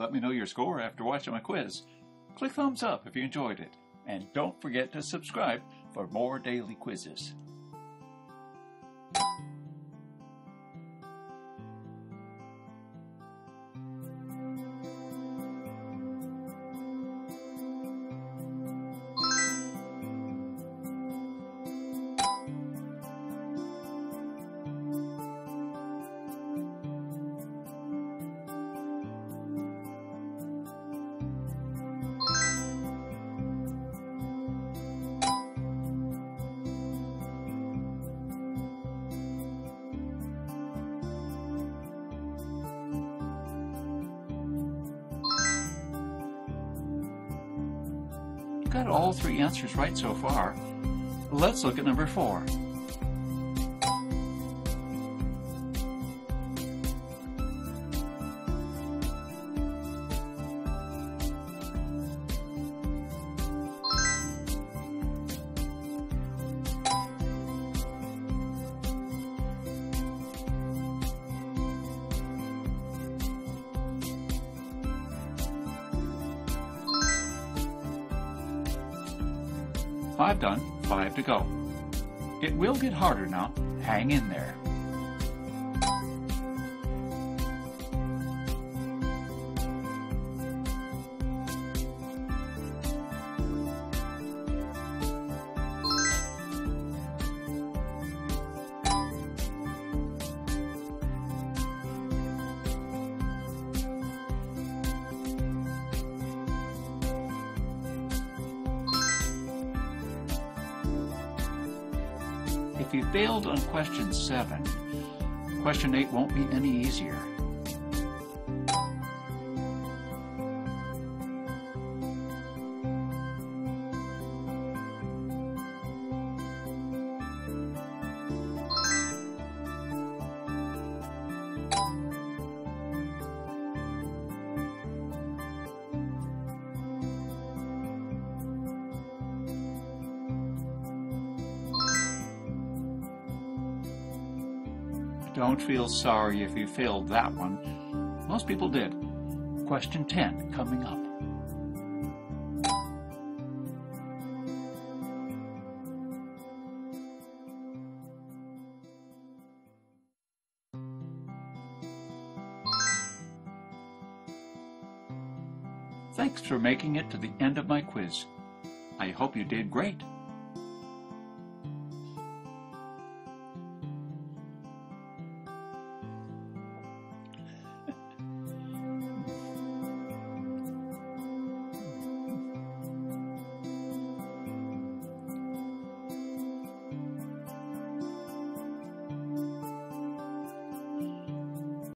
Let me know your score after watching my quiz. Click thumbs up if you enjoyed it. And don't forget to subscribe for more daily quizzes. Got all three answers right so far. Let's look at number four. Five done, five to go. It will get harder now. Hang in there. If you failed on question 7, question 8 won't be any easier. Don't feel sorry if you failed that one. Most people did. Question 10 coming up. Thanks for making it to the end of my quiz. I hope you did great.